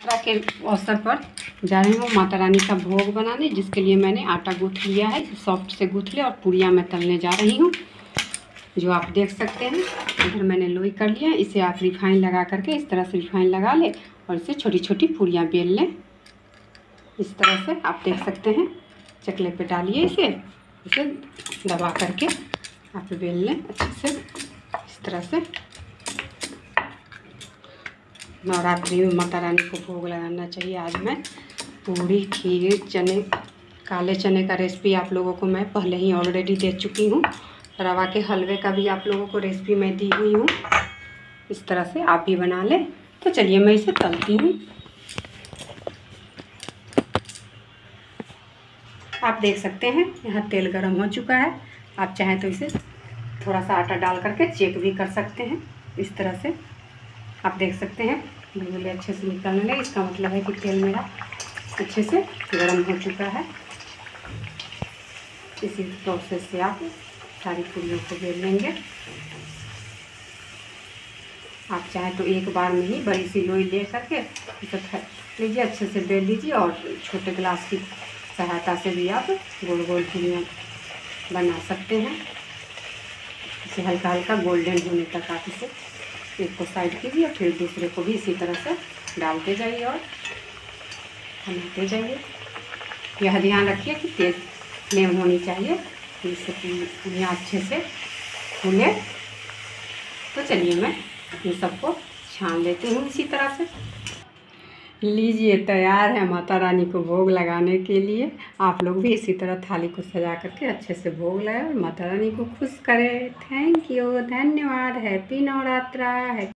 यात्रा के अवसर पर जा रही हूँ माता रानी का भोग बनाने, जिसके लिए मैंने आटा गूँथ लिया है सॉफ्ट से गूँथ लिया और पूड़ियाँ मैं तलने जा रही हूँ, जो आप देख सकते हैं। इधर मैंने लोई कर लिया, इसे आप रिफाइन लगा करके इस तरह से रिफाइन लगा लें और इसे छोटी छोटी पूड़ियाँ बेल लें। इस तरह से आप देख सकते हैं। चकले पे डालिए इसे इसे दबा करके आप बेल लें अच्छे से, इस तरह से। नवरात्रि में माता रानी को भोग लगाना चाहिए आज मैं। पूरी खीर, चने, काले चने का रेसिपी आप लोगों को मैं पहले ही ऑलरेडी दे चुकी हूँ। रवा के हलवे का भी आप लोगों को रेसिपी मैं दी हुई हूँ। इस तरह से आप भी बना लें। तो चलिए मैं इसे तलती हूँ। आप देख सकते हैं, यहाँ तेल गर्म हो चुका है। आप चाहें तो इसे थोड़ा सा आटा डाल करके चेक भी कर सकते हैं। इस तरह से आप देख सकते हैं। बिल्कुल अच्छे से निकलने लगे। इसका मतलब है कि तेल मेरा अच्छे से गर्म हो चुका है। इसी प्रोसेस से आप सारी पूड़ियों को बेल लेंगे। आप चाहें तो एक बार में ही बड़ी सी लोई ले करके इसे लीजिए, अच्छे से बेल लीजिए और छोटे गिलास की सहायता से भी आप गोल गोल पूरियाँ बना सकते हैं। इसे हल्का हल्का गोल्डन होने तक आप इसे एक को साइड कीजिए और फिर दूसरे को भी इसी तरह से डालते जाइए और बनाते जाइए। यह ध्यान रखिए कि तेज़ फ्लेम होनी चाहिए, जिससे पूरियाँ अच्छे से फूले। तो चलिए मैं इन सबको छान लेती हूँ इसी तरह से। लीजिए, तैयार है माता रानी को भोग लगाने के लिए। आप लोग भी इसी तरह थाली को सजा करके अच्छे से भोग लगाए और माता रानी को खुश करें। थैंक यू धन्यवाद हैप्पी नवरात्रा है